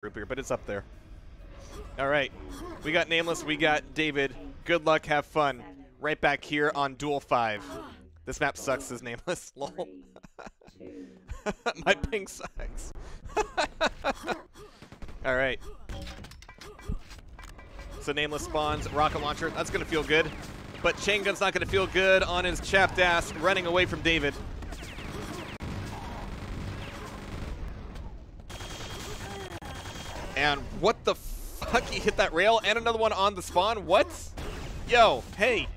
group here, but it's up there. All right, we got naymlis, we got David. Good luck, have fun. Right back here on Duel 5. This map sucks as naymlis, lol. My ping sucks. All right. So naymlis spawns, rocket launcher, that's gonna feel good. But Chain Gun's not gonna feel good on his chapped ass running away from David. And what the fuck? He hit that rail and another one on the spawn? What? Yo, hey.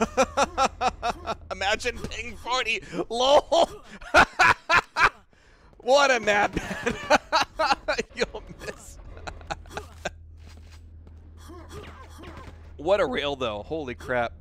Imagine ping 40. LOL. what a madman. You'll miss. what a rail, though. Holy crap.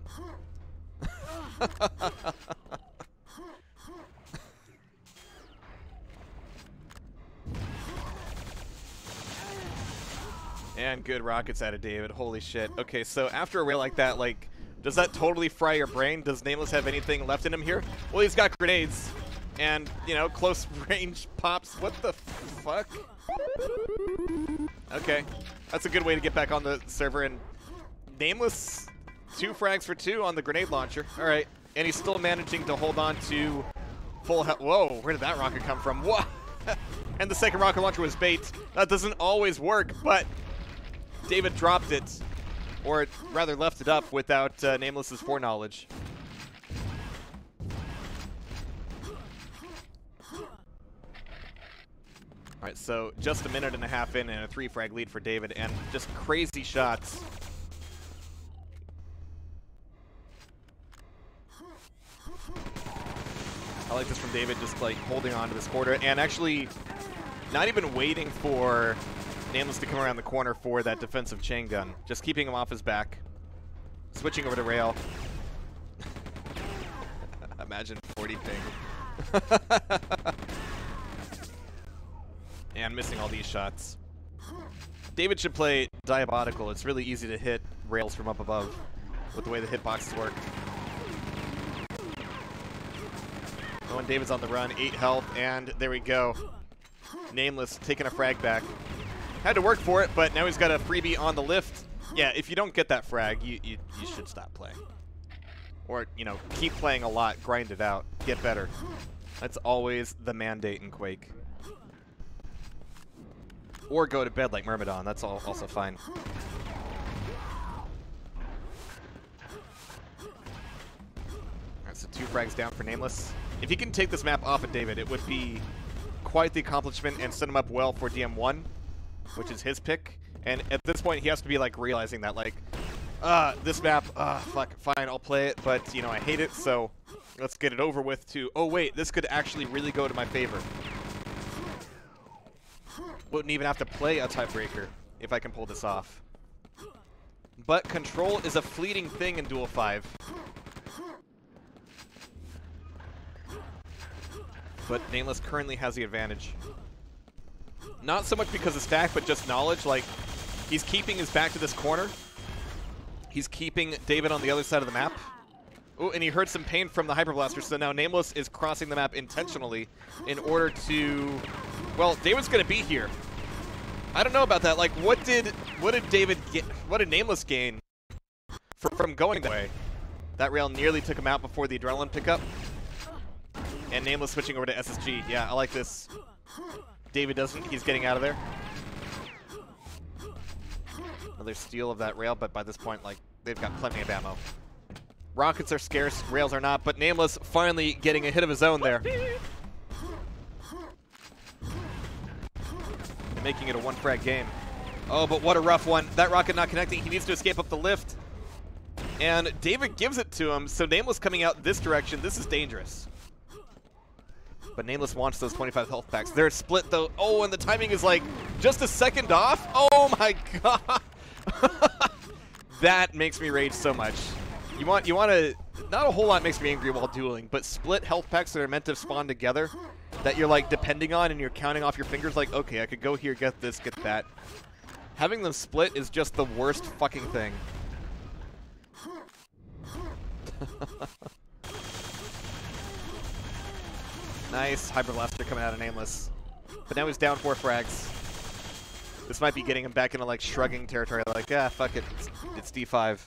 And good rockets out of David. Holy shit. Okay, so after a rail like that, like, does that totally fry your brain? Does naymlis have anything left in him here? Well, he's got grenades. And, you know, close range pops. What the fuck? Okay. That's a good way to get back on the server. And naymlis, two frags for two on the grenade launcher. All right. And he's still managing to hold on to full health. Whoa, where did that rocket come from? What? and the second rocket launcher was bait. That doesn't always work, but David dropped it, or rather left it up without uh, naymlis's foreknowledge. Alright, so just a minute and a half in and a three frag lead for David, and just crazy shots. I like this from David, just like holding on to this quarter, and actually not even waiting for naymlis to come around the corner for that defensive chain gun. Just keeping him off his back. Switching over to rail. Imagine 40 ping. and missing all these shots. David should play Diabolical. It's really easy to hit rails from up above with the way the hitboxes work. Oh, and David's on the run. 8 health, and there we go. naymlis taking a frag back. Had to work for it, but now he's got a freebie on the lift. Yeah, if you don't get that frag, you, you, you should stop playing. Or, you know, keep playing a lot, grind it out, get better. That's always the mandate in Quake. Or go to bed like Myrmidon, that's all, also fine. Alright, so two frags down for naymlis. If he can take this map off of David, it would be quite the accomplishment and set him up well for DM1 which is his pick. And at this point, he has to be like realizing that like, uh, this map, uh, fuck, fine, I'll play it, but you know, I hate it, so let's get it over with to, oh wait, this could actually really go to my favor. Wouldn't even have to play a tiebreaker if I can pull this off. But control is a fleeting thing in Duel 5. But naymlis currently has the advantage. Not so much because of stack, but just knowledge. Like, he's keeping his back to this corner. He's keeping David on the other side of the map. Oh, and he heard some pain from the Hyper Blaster, so now naymlis is crossing the map intentionally in order to... Well, David's going to be here. I don't know about that. Like, what did what did David get? What did naymlis gain for, from going that way? That rail nearly took him out before the adrenaline pickup. And naymlis switching over to SSG. Yeah, I like this. David doesn't. He's getting out of there. Another steal of that rail, but by this point, like, they've got plenty of ammo. Rockets are scarce, rails are not, but naymlis finally getting a hit of his own there. Making it a one frag game. Oh, but what a rough one. That rocket not connecting. He needs to escape up the lift. And David gives it to him, so naymlis coming out this direction. This is dangerous. But naymlis wants those 25 health packs. They're split though. Oh, and the timing is like just a second off. Oh my god. that makes me rage so much. You want you want to not a whole lot makes me angry while dueling, but split health packs that are meant to spawn together that you're like depending on and you're counting off your fingers like, okay, I could go here, get this, get that. Having them split is just the worst fucking thing. Nice. Hyper Blaster coming out of naymlis. But now he's down four frags. This might be getting him back into like shrugging territory. Like, ah, fuck it, it's, it's D5.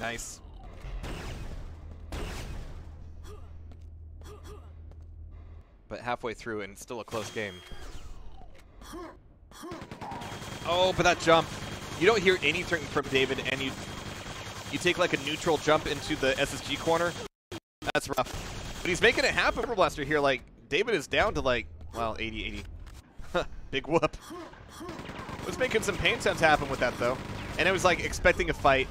Nice. But halfway through, and still a close game. Oh, but that jump. You don't hear anything from David, and you you take like a neutral jump into the SSG corner. That's rough. But he's making it happen for Blaster here. Like, David is down to like, well, 80, 80. Big whoop. Was making some pain sense happen with that, though. And it was like expecting a fight.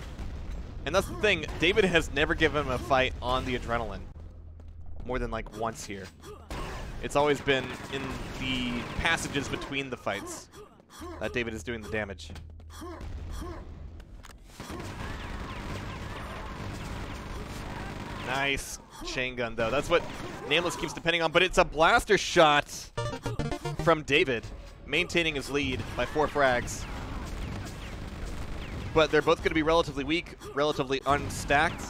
And that's the thing, David has never given him a fight on the adrenaline. More than like once here. It's always been in the passages between the fights that David is doing the damage. Nice chain gun, though. That's what naymlis keeps depending on, but it's a blaster shot from David, maintaining his lead by four frags. But they're both going to be relatively weak, relatively unstacked.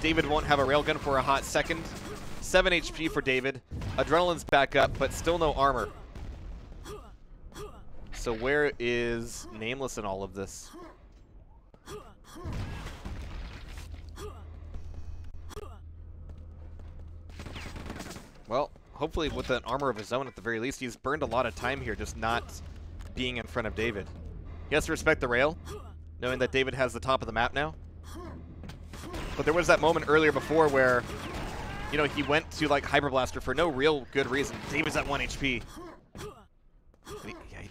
David won't have a railgun for a hot second. 7 HP for David. Adrenaline's back up, but still no armor. So where is naymlis in all of this? Well, hopefully with an armor of his own at the very least, he's burned a lot of time here just not being in front of David. He has to respect the rail, knowing that David has the top of the map now. But there was that moment earlier before where, you know, he went to like Hyperblaster for no real good reason. David's at 1 HP.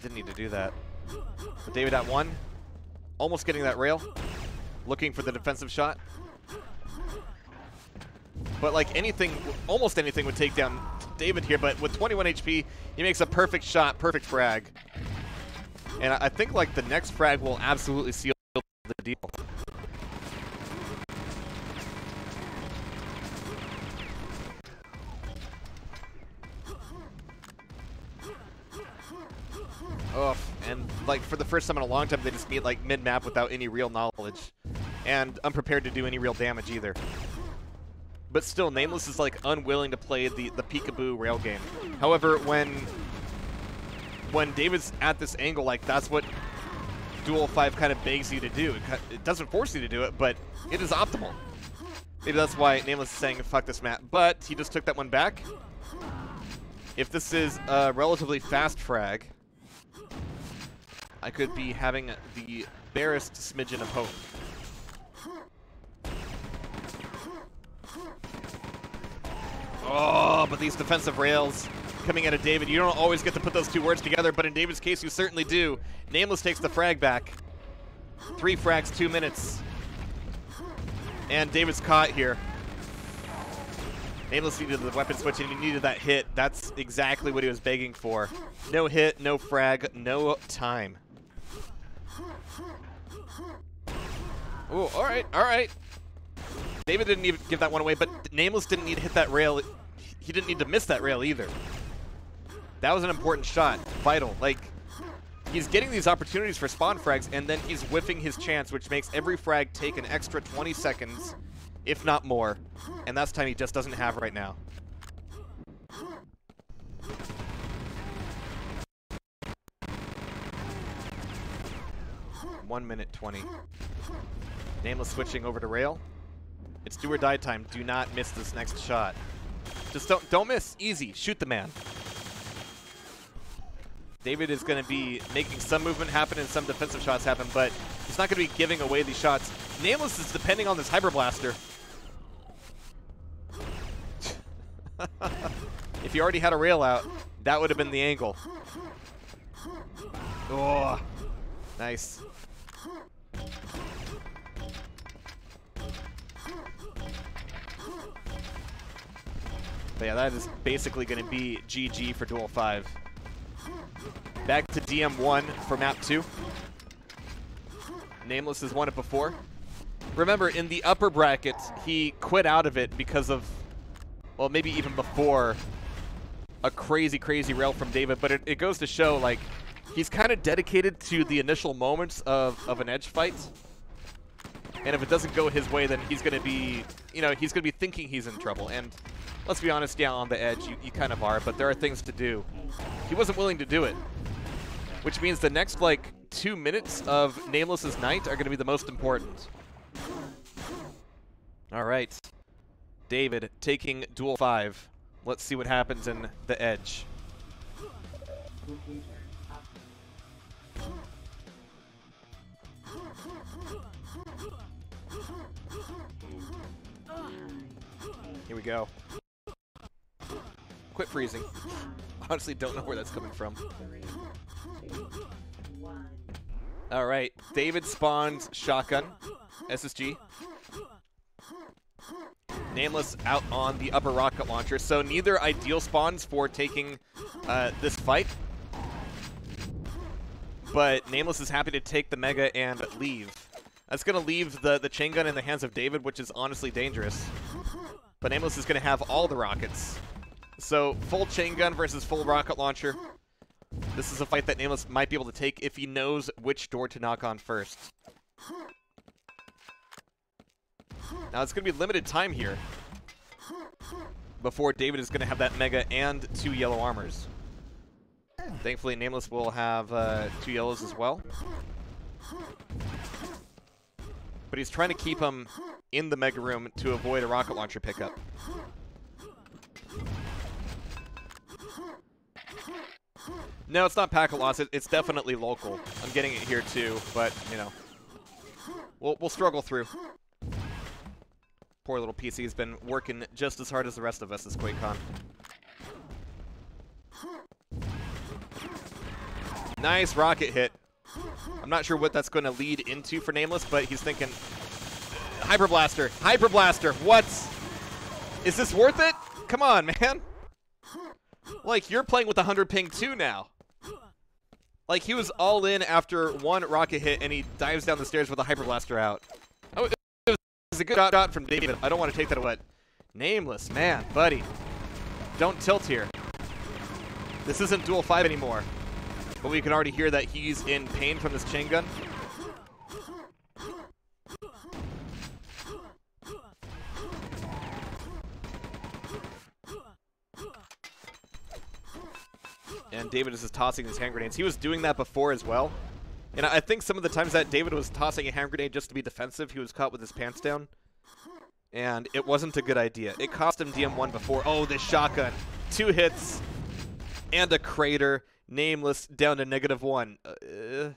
Didn't need to do that. But David at 1, almost getting that rail, looking for the defensive shot. But like anything, almost anything would take down David here. But with 21 HP, he makes a perfect shot, perfect frag. And I think like the next frag will absolutely seal the deal. Ugh, and like for the first time in a long time, they just meet like mid-map without any real knowledge, and unprepared to do any real damage either. But still, naymlis is like unwilling to play the, the peekaboo rail game. However, when when David's at this angle, like that's what Duel 5 kind of begs you to do. It, it doesn't force you to do it, but it is optimal. Maybe that's why naymlis is saying, fuck this map. But he just took that one back. If this is a relatively fast frag, I could be having the barest smidgen of hope. Oh, but these defensive rails coming out of David. You don't always get to put those two words together, but in David's case, you certainly do. naymlis takes the frag back. Three frags, two minutes. And David's caught here. naymlis needed the weapon switch and he needed that hit. That's exactly what he was begging for. No hit, no frag, no time. Oh, all right, all right. David didn't even give that one away, but naymlis didn't need to hit that rail. He didn't need to miss that rail either. That was an important shot. Vital. Like, he's getting these opportunities for spawn frags, and then he's whiffing his chance, which makes every frag take an extra 20 seconds, if not more. And that's time he just doesn't have right now. One minute 20. naymlis switching over to rail. It's do or die time. Do not miss this next shot. Just don't don't miss. Easy. Shoot the man. David is going to be making some movement happen and some defensive shots happen, but he's not going to be giving away these shots. naymlis is depending on this Hyper Blaster. if he already had a rail out, that would have been the angle. Oh, nice. But yeah, that is basically going to be GG for Duel 5. Back to DM1 for map 2. naymlis has won it before. Remember, in the upper bracket, he quit out of it because of, well, maybe even before a crazy, crazy rail from David. But it, it goes to show, like, he's kind of dedicated to the initial moments of, of an edge fight. And if it doesn't go his way, then he's going to be, you know, he's going to be thinking he's in trouble. And let's be honest, yeah, on the edge, you, you kind of are, but there are things to do. He wasn't willing to do it, which means the next, like, two minutes of naymlis's night are going to be the most important. All right. David taking duel five. Let's see what happens in the edge. Here we go. Quit freezing. Honestly, don't know where that's coming from. All right, David spawns shotgun, SSG. naymlis out on the upper rocket launcher, so neither ideal spawns for taking uh, this fight. But naymlis is happy to take the Mega and leave. That's going to leave the, the chain gun in the hands of David, which is honestly dangerous. But naymlis is going to have all the rockets. So full chain gun versus full rocket launcher. This is a fight that naymlis might be able to take if he knows which door to knock on first. Now it's going to be limited time here before David is going to have that Mega and two yellow armors. Thankfully, naymlis will have uh, two yellows as well. But he's trying to keep him in the Mega Room to avoid a rocket launcher pickup. No, it's not packet loss. It, it's definitely local. I'm getting it here too, but, you know. We'll, we'll struggle through. Poor little PC has been working just as hard as the rest of us this QuakeCon. Nice rocket hit. I'm not sure what that's going to lead into for naymlis, but he's thinking, Hyper Blaster, Hyper Blaster, what? Is this worth it? Come on, man. Like, you're playing with 100 ping too now. Like, he was all in after one rocket hit, and he dives down the stairs with a Hyper Blaster out. Oh, it was a good shot from David. I don't want to take that away. naymlis, man, buddy. Don't tilt here. This isn't Duel 5 anymore. But we can already hear that he's in pain from this chain gun. And David is just tossing his hand grenades. He was doing that before as well. And I think some of the times that David was tossing a hand grenade just to be defensive, he was caught with his pants down. And it wasn't a good idea. It cost him DM1 before. Oh, this shotgun. Two hits and a crater. Nameless down to negative one. Uh,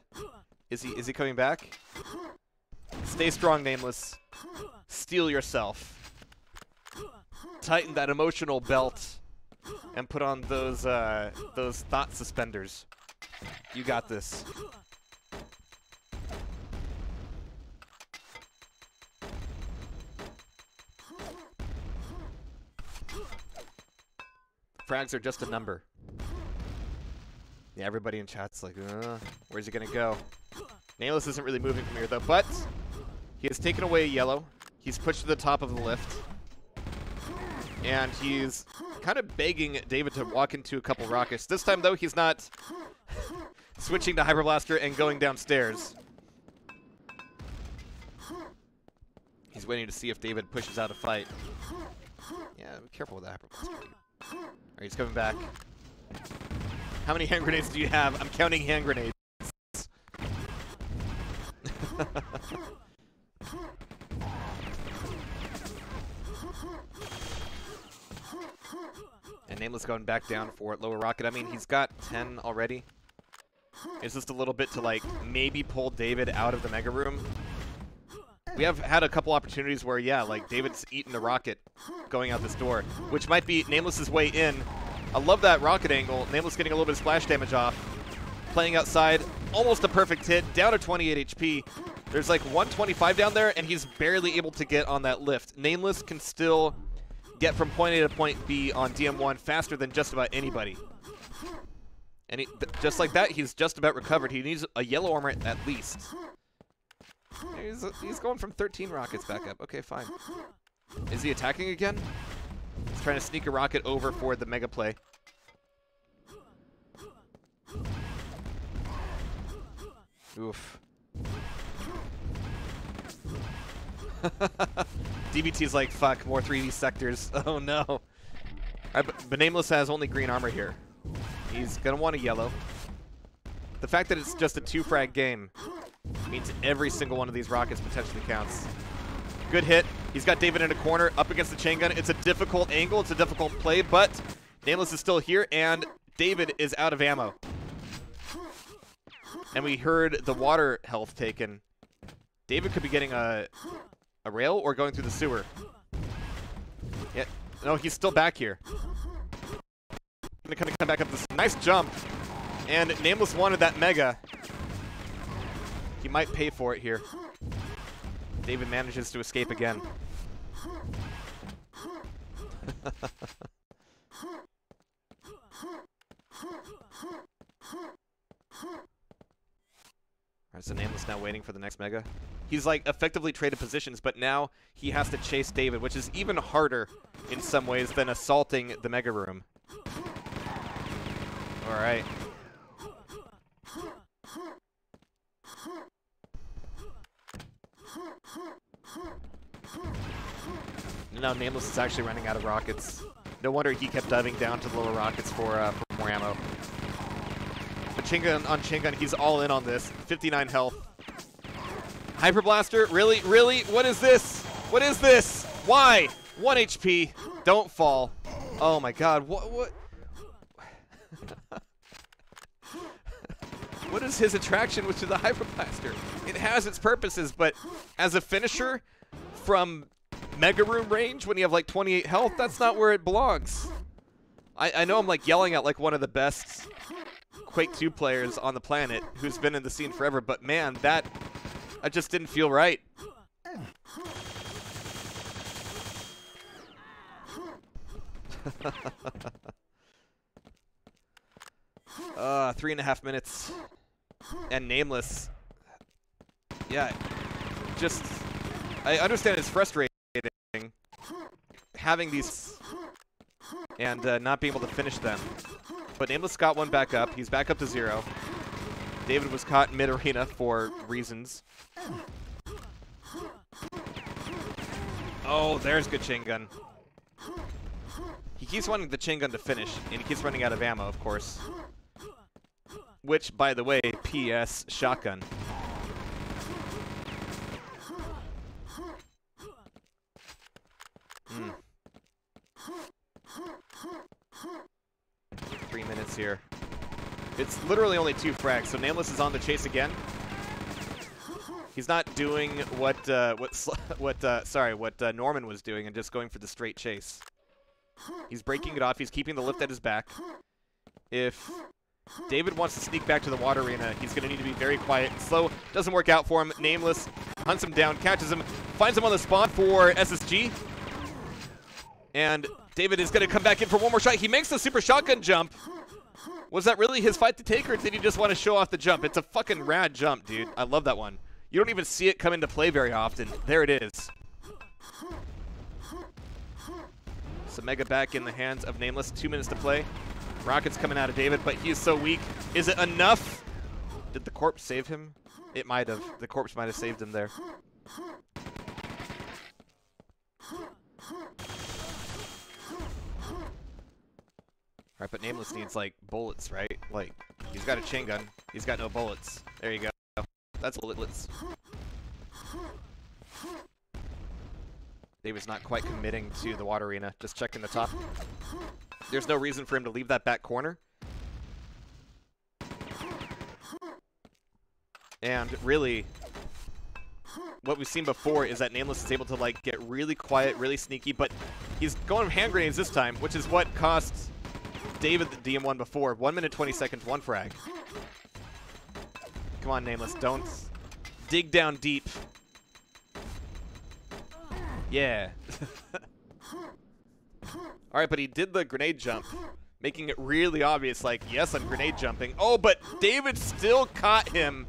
is he is he coming back? Stay strong, naymlis. Steel yourself. Tighten that emotional belt and put on those uh, those thought suspenders. You got this. Frags are just a number. Yeah, everybody in chat's like, uh, where's he gonna go? naymlis isn't really moving from here though, but he has taken away yellow. He's pushed to the top of the lift. And he's kind of begging David to walk into a couple rockets. This time though, he's not switching to Hyperblaster and going downstairs. He's waiting to see if David pushes out a fight. Yeah, be careful with that Hyper Blaster. Alright, he's coming back. How many hand grenades do you have? I'm counting hand grenades. and naymlis going back down for lower rocket. I mean, he's got 10 already. It's just a little bit to, like, maybe pull David out of the Mega Room. We have had a couple opportunities where, yeah, like, David's eaten the rocket going out this door, which might be naymlis's way in, I love that rocket angle. naymlis getting a little bit of splash damage off. Playing outside, almost a perfect hit, down to 28 HP. There's like 125 down there, and he's barely able to get on that lift. naymlis can still get from point A to point B on DM1 faster than just about anybody. And he, just like that, he's just about recovered. He needs a yellow armor at least. He's, he's going from 13 rockets back up. Okay, fine. Is he attacking again? Trying to sneak a rocket over for the mega play. Oof. DBT's like, fuck, more 3D sectors. Oh no. But naymlis has only green armor here. He's gonna want a yellow. The fact that it's just a two frag game means every single one of these rockets potentially counts. Good hit. He's got David in a corner, up against the chain gun. It's a difficult angle. It's a difficult play, but naymlis is still here, and David is out of ammo. And we heard the water health taken. David could be getting a, a rail or going through the sewer. Yeah, no, he's still back here. Gonna come, come back up this nice jump. And naymlis wanted that mega. He might pay for it here. David manages to escape again. Alright, so naymlis now waiting for the next Mega. He's like effectively traded positions, but now he has to chase David, which is even harder in some ways than assaulting the Mega Room. Alright. Now naymlis is actually running out of rockets. No wonder he kept diving down to the lower rockets for, uh, for more ammo. But Chaingun on Chaingun, he's all in on this. 59 health. Hyper Blaster? Really? Really? What is this? What is this? Why? 1 HP. Don't fall. Oh my god. What? What? what is his attraction with the Hyper Blaster? It has its purposes, but as a finisher from Mega Room range when you have like 28 health, that's not where it belongs. I, I know I'm like yelling at like one of the best Quake 2 players on the planet who's been in the scene forever, but man, that, that just didn't feel right. uh, three and a half minutes. And naymlis. Yeah, just, I understand it's frustrating having these and uh, not being able to finish them. But naymlis got one back up. He's back up to zero. David was caught mid-arena for reasons. Oh, there's good chain gun. He keeps wanting the chain gun to finish, and he keeps running out of ammo, of course. Which, by the way, P.S. shotgun. Here. It's literally only two frags, so naymlis is on the chase again. He's not doing what uh, what what uh, sorry what uh, Norman was doing and just going for the straight chase. He's breaking it off. He's keeping the lift at his back. If David wants to sneak back to the water arena, he's going to need to be very quiet and slow. Doesn't work out for him. naymlis hunts him down, catches him, finds him on the spot for SSG. And David is going to come back in for one more shot. He makes the super shotgun jump. Was that really his fight to take, or did he just want to show off the jump? It's a fucking rad jump, dude. I love that one. You don't even see it come into play very often. There it is. So Mega back in the hands of naymlis. Two minutes to play. Rockets coming out of David, but he's so weak. Is it enough? Did the corpse save him? It might have. The corpse might have saved him there. Right, but naymlis uh-huh. needs, like, bullets, right? Like, he's got a chain gun. He's got no bullets. There you go. That's bullets. David's not quite committing to the water arena. Just checking the top. There's no reason for him to leave that back corner. And really, what we've seen before is that naymlis is able to like get really quiet, really sneaky, but he's going hand grenades this time, which is what costs David the DM1 before. 1 minute 20 seconds, one frag. Come on, naymlis, don't dig down deep. Yeah. Alright, but he did the grenade jump, making it really obvious, like, yes, I'm grenade jumping. Oh, but David still caught him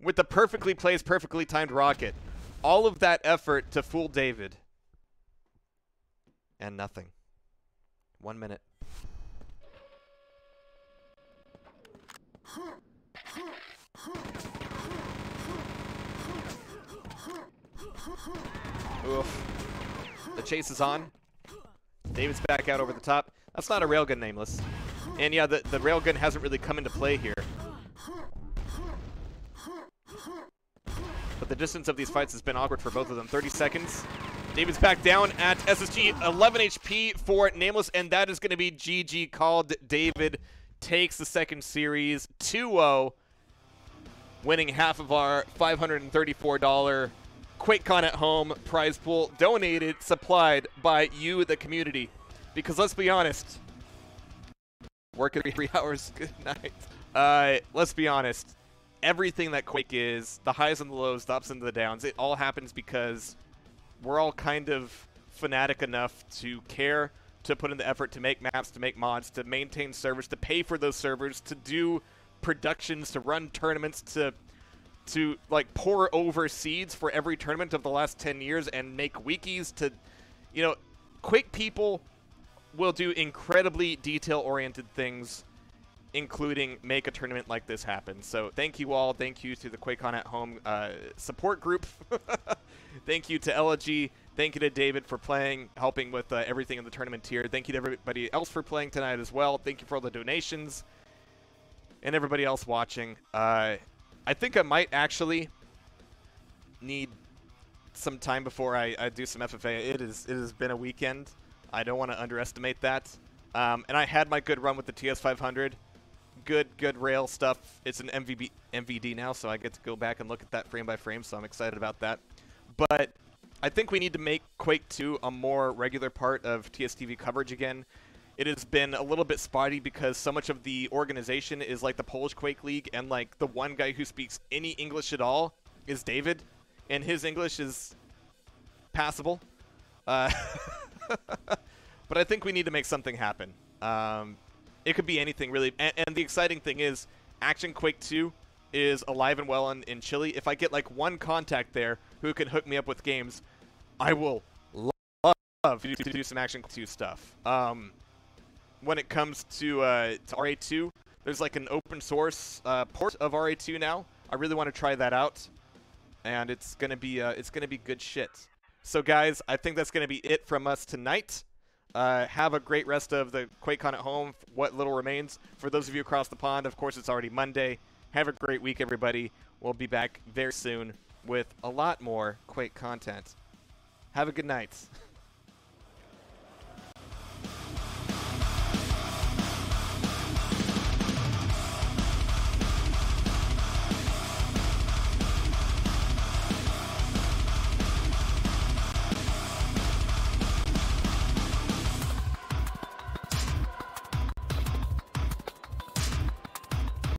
with the perfectly placed, perfectly timed rocket. All of that effort to fool David. And nothing. One minute. Oof. The chase is on. David's back out over the top. That's not a railgun naymlis. And yeah, the, the railgun hasn't really come into play here. But the distance of these fights has been awkward for both of them. 30 seconds. David's back down at SSG. 11 HP for naymlis, and that is going to be GG called. David takes the second series 2-0, winning half of our $534 QuakeCon at home prize pool donated, supplied by you, the community. Because let's be honest, work at three hours, good night. Uh, let's be honest, everything that Quake is, the highs and the lows, the ups and the downs, it all happens because we're all kind of fanatic enough to care, to put in the effort to make maps, to make mods, to maintain servers, to pay for those servers, to do productions, to run tournaments, to to like pore over seeds for every tournament of the last 10 years and make wikis to you know Quake people will do incredibly detail oriented things including make a tournament like this happen. So thank you all. Thank you to the QuakeCon at Home uh, support group. thank you to LG. Thank you to David for playing, helping with uh, everything in the tournament here. Thank you to everybody else for playing tonight as well. Thank you for all the donations and everybody else watching. Uh, I think I might actually need some time before I, I do some FFA. It is it has been a weekend. I don't want to underestimate that. Um, and I had my good run with the TS500 good, good rail stuff. It's an MVB, MVD now, so I get to go back and look at that frame by frame, so I'm excited about that. But I think we need to make Quake 2 a more regular part of TSTV coverage again. It has been a little bit spotty because so much of the organization is like the Polish Quake League, and like the one guy who speaks any English at all is David, and his English is passable. Uh, but I think we need to make something happen. Um, it could be anything really. And, and, the exciting thing is, Action Quake 2 is alive and well in, in Chile. If I get like one contact there who can hook me up with games, I will love to do, some Action Quake 2 stuff. Um, when it comes to, uh, to RA2, there's like an open source uh, port of RA2 now. I really want to try that out, and it's gonna be uh, it's gonna be good shit. So guys, I think that's gonna be it from us tonight. Uh, have a great rest of the QuakeCon at home, what little remains. For those of you across the pond, of course, it's already Monday. Have a great week, everybody. We'll be back very soon with a lot more Quake content. Have a good night.